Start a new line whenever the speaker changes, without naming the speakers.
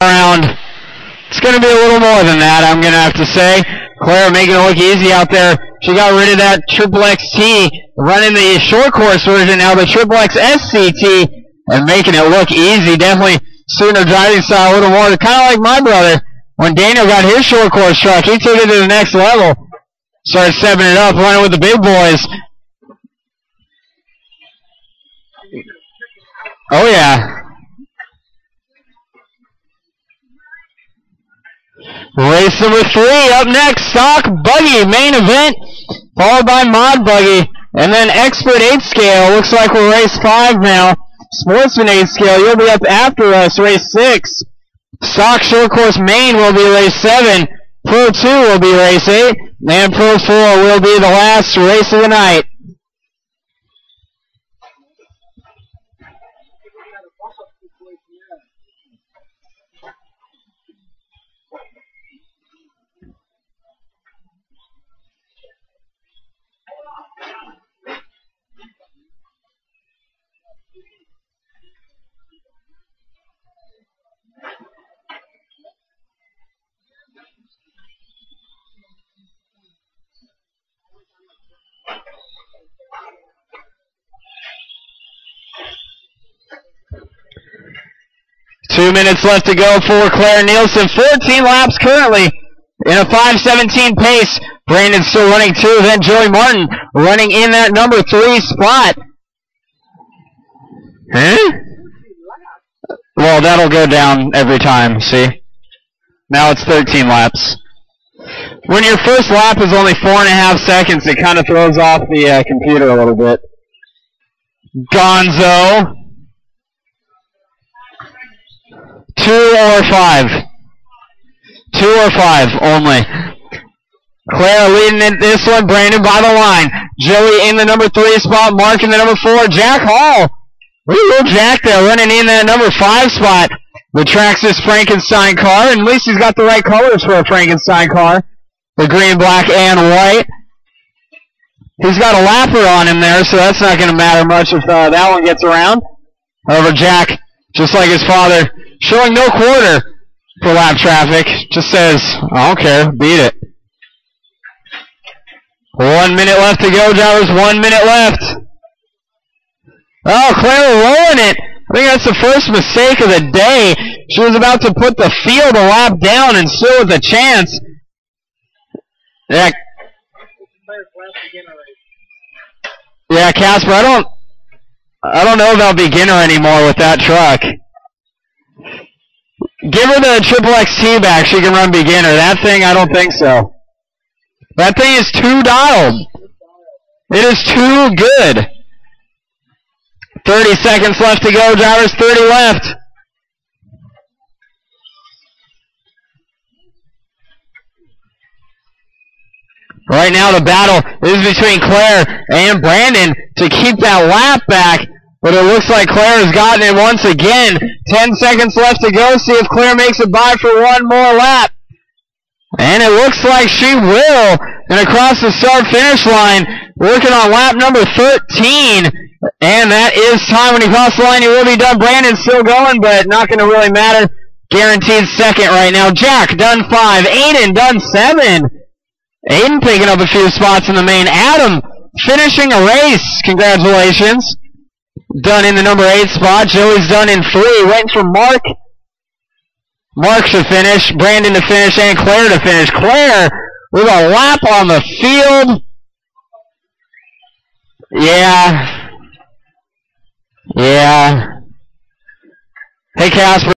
around. It's going to be a little more than that, I'm going to have to say. Claire making it look easy out there. She got rid of that triple XT, running the short course version now, the triple X SCT, and making it look easy. Definitely suiting her driving style a little more. Kind of like my brother. When Daniel got his short course truck, he took it to the next level. Started stepping it up, running with the big boys. Oh yeah. Race number three up next, Stock Buggy main event, followed by Mod Buggy, and then Expert 8 scale. Looks like we're race five now. Sportsman 8 scale, you'll be up after us, race six. Stock Short Course main will be race seven. Pro 2 will be race eight, and Pro 4 will be the last race of the night. Two minutes left to go for Claire Nielsen. 14 laps currently in a 5.17 pace. Brandon still running two. Then Joey Martin running in that number three spot. Huh? Well, that'll go down every time, see? Now it's 13 laps. When your first lap is only four and a half seconds, it kind of throws off the uh, computer a little bit. Gonzo Two or five. Two or five only. Claire leading in this one. Brandon by the line. Joey in the number three spot. Mark in the number four. Jack Hall. Little Jack there running in that number five spot. The Traxxas Frankenstein car. And at least he's got the right colors for a Frankenstein car. The green, black, and white. He's got a lapper on him there, so that's not going to matter much if uh, that one gets around. However, Jack, just like his father, showing no quarter for lap traffic. Just says, I don't care, beat it. One minute left to go, drivers. One minute left. Oh, Claire rolling it. I think that's the first mistake of the day. She was about to put the field a lap down and still with a chance. Yeah. Yeah, Casper, I don't I don't know about beginner anymore with that truck. Give her the triple XT back. She can run beginner. That thing, I don't think so. That thing is too dialed. It is too good. 30 seconds left to go. Drivers 30 left. Right now the battle is between Claire and Brandon to keep that lap back. But it looks like Claire has gotten it once again. Ten seconds left to go. See if Claire makes it by for one more lap. And it looks like she will. And across the start finish line, working on lap number 13. And that is time when he crosses the line. He will be done. Brandon still going, but not going to really matter. Guaranteed second right now. Jack done five. Aiden done seven. Aiden picking up a few spots in the main. Adam finishing a race. Congratulations done in the number eight spot. Joey's done in three. Waiting for Mark. Mark to finish. Brandon to finish. And Claire to finish. Claire with a lap on the field. Yeah. Yeah. Hey, Casper.